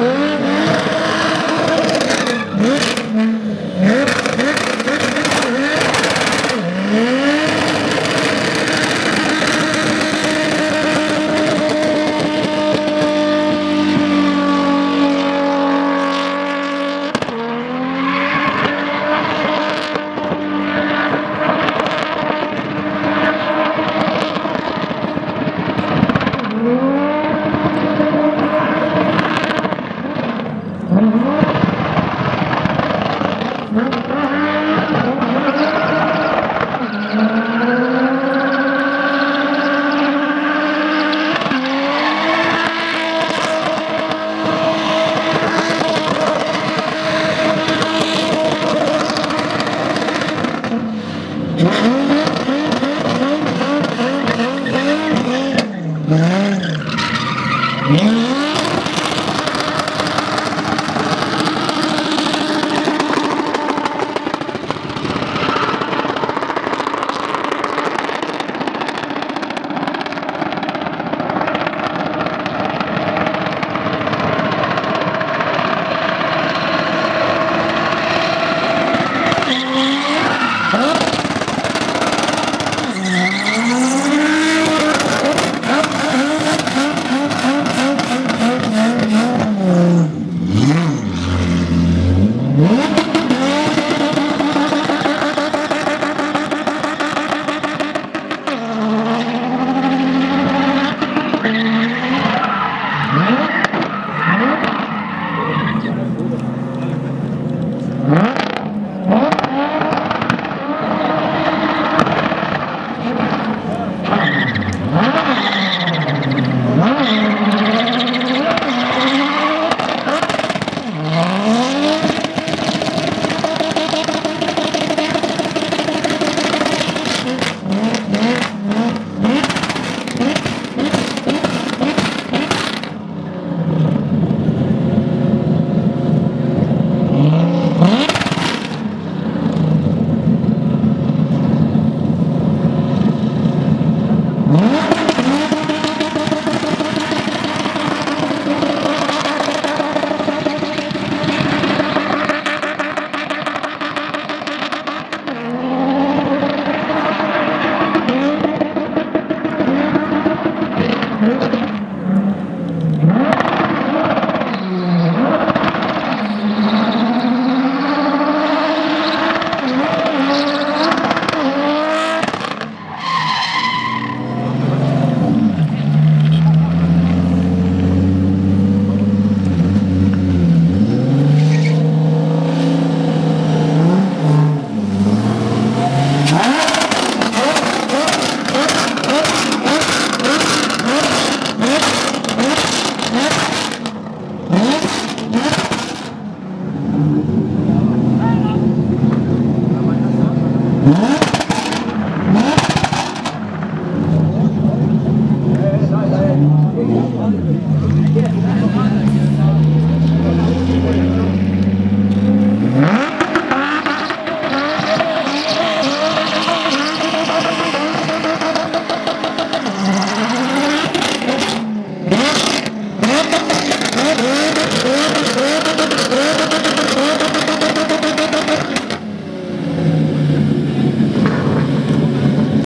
Mm-hmm.